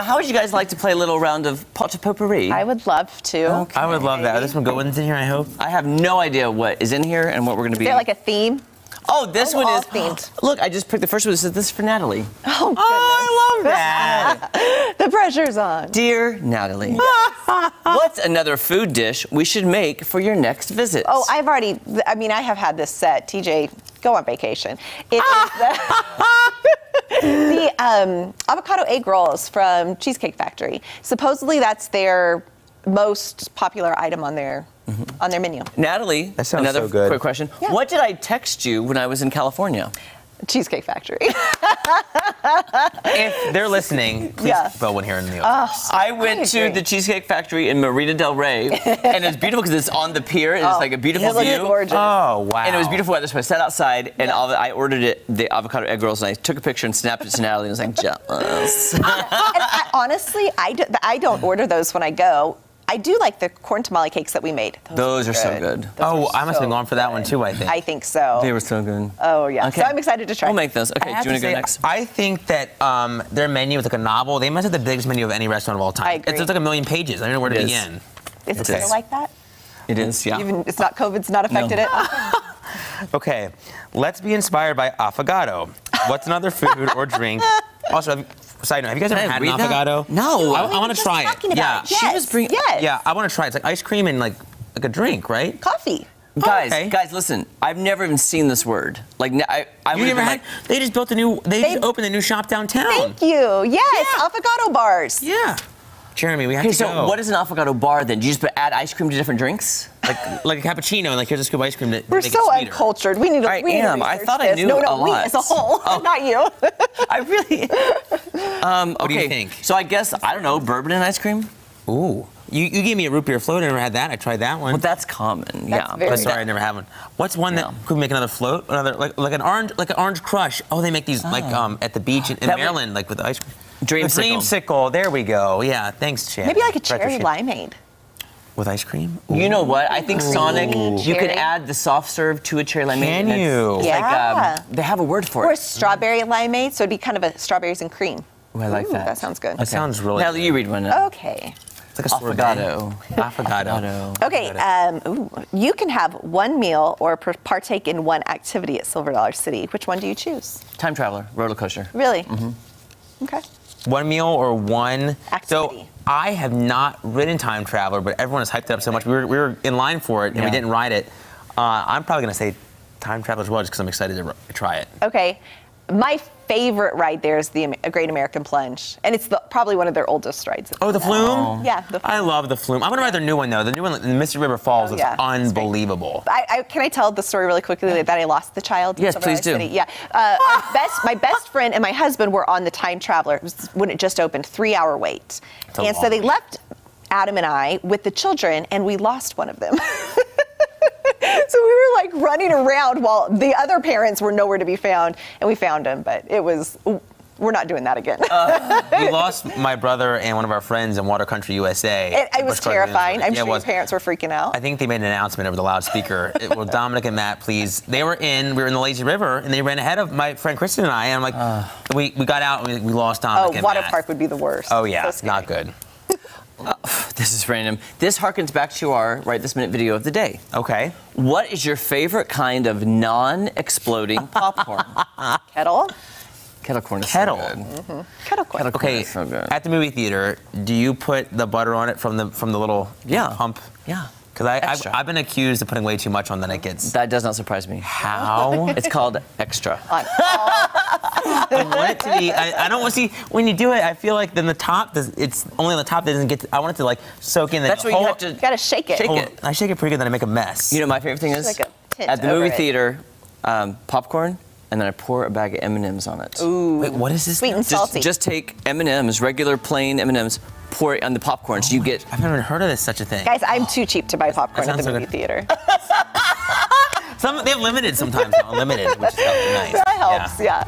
How would you guys like to play a little round of pot de potpourri? I would love to. Okay. I would love that. Are there some good ones in here, I hope? I have no idea what is in here and what we're going to be. Is there like a theme? oh, this Oh, one all is themed. Look, I just picked the first one. This is this is for Natalie. Oh, oh I love that. the pressure's on. Dear Natalie, what's another food dish we should make for your next visit? Oh, I've already, I mean, I have had this set. TJ, go on vacation. It is the, the um, avocado egg rolls from Cheesecake Factory. Supposedly, that's their most popular item on their on their menu. Natalie, That sounds another so good. quick question. Yeah. What did I text you when I was in California? Cheesecake Factory. if they're listening, please Yeah. throw one here in the ah, office. I went to the Cheesecake Factory in Marina Del Rey, and it's beautiful because it's on the pier. and It's oh, like a beautiful it view. gorgeous. oh, wow. And it was beautiful weather, so I sat outside and all the, I ordered it, the avocado egg rolls, and I took a picture and snapped it to Natalie, and I was like, jealous. and I, honestly, I, do, I don't order those when I go. I do like the corn tamale cakes that we made. Those are so good. Those Oh, I must have so gone for that one too, I think. I think so. They were so good. oh, yeah. Okay. So I'm excited to try. We'll make those. Okay, I do have you want to go say, next? I think that um, their menu is like a novel. They must have the biggest menu of any restaurant of all time. I agree. It's, it's like a million pages. I don't know where to It is. begin. Is it Okay. still like that? It is, yeah. Even it's not COVID's not affected No. it. Okay, let's be inspired by affogato. What's another food or drink? Also, have, side note, have you guys ever had an affogato? No. I, I want to try it. about yeah, it. She was bring- yes. yeah, I want to try it. It's like ice cream and like like a drink, right? Coffee. Guys, oh, okay. guys, listen. I've never even seen this word. Like, I, I You never had? like, they just built a new. They, They- just opened a new shop downtown. Thank you. Yes, Yeah. affogato bars. Yeah, Jeremy, we have okay, to so go. what is an affogato bar then? Do you just add ice cream to different drinks? Like like a cappuccino and like here's a scoop of ice cream to We're make so it uncultured. We need to. I we need to am. I research thought I this. knew No, no, a we as a whole, Oh. not you. I really. um, What do you think? So I guess I don't know bourbon and ice cream. Ooh, you, you gave me a root beer float. I never had that. I tried that one. Well, that's common. yeah. very But but sorry, I never had one. What's one that could make another float? Another like like an orange like an orange crush. Oh, they make these like um at the beach in, in That would- Maryland, like with ice cream. Dreamsicle. The dreamsicle. There we go. Yeah, thanks, Chad. Maybe like a cherry limeade. With ice cream. You know what? I think Sonic, you can Cherry. add the soft serve to a cherry limeade. Can you? It's Yeah. like, um, they have a word for Or a it. strawberry limeade, so it'd be kind of a strawberries and cream. Ooh, I like Ooh, that. That sounds good. That sounds really. Now you read one. now. Okay. It's like a sorbet. Affogato. Affogato. Okay, um, ooh, you can have one meal or partake in one activity at Silver Dollar City. Which one do you choose? Time traveler, roller coaster. Really? Mm-hmm. Okay. One meal or one Activity. So I have not ridden Time Traveler, but everyone has hyped it up so much. We were, we were in line for it and Yeah. we didn't ride it. Uh, I'm probably gonna say Time Traveler as well, just because I'm excited to r- try it. Okay. My favorite ride there is the A Great American Plunge, and it's the, probably one of their oldest rides. Oh, the Flume? Yeah, the Flume. I love the Flume. I want to ride their new one though. The new one in Mississippi River Falls Oh, yeah. Great. unbelievable. I, I, can I tell the story really quickly that I lost the child? Yes, please do. City? Yeah. Uh, my best, my best friend and my husband were on the Time Traveler It was when it just opened, three hour wait. And so they wait. left Adam and I with the children, and we lost one of them. so we were like running around while the other parents were nowhere to be found, and we found him, but it was. We're not doing that again. Uh, we lost my brother and one of our friends in Water Country, USA. it, it was Busch terrifying. I'm Yeah, sure it your was. parents were freaking out. I think they made an announcement over the loudspeaker. it, well, Dominic and Matt, please. They were in. We were in the lazy river, and they ran ahead of my friend Kristen and I. And I'm like, uh. we, we got out, and we, we lost oh, Dominic and water Matt. park would be the worst. Oh yeah, So not good. This is random. This harkens back to our right this minute video of the day. Okay. What is your favorite kind of non-exploding popcorn? Kettle? Kettle corn is Kettle. so good. Mm-hmm. Kettle corn. Kettle corn Okay. is so good. At the movie theater, do you put the butter on it from the from the little Yeah. pump? Yeah. Because I've, I've been accused of putting way too much on, then it gets That does not surprise me. how. It's called extra. I want it to be. I, I don't want to see when you do it. I feel like then the top. Does, it's only on the top that doesn't get. To, I want it to like soak in. The That's what you have to You gotta shake it. Shake whole- it. I shake it pretty good, then I make a mess. You know, my favorite thing is Like at the movie it. theater, um, popcorn, and then I pour a bag of M&Ms on it. Wait, what is this? Sweet and Just, salty. just take M&Ms, regular plain M&Ms, pour it on the popcorn, so you get. I've never heard of this such a thing. Guys, I'm too cheap to buy popcorn at the sounds so movie theater. Some they have limited sometimes. Unlimited, which is nice. that helps, yeah.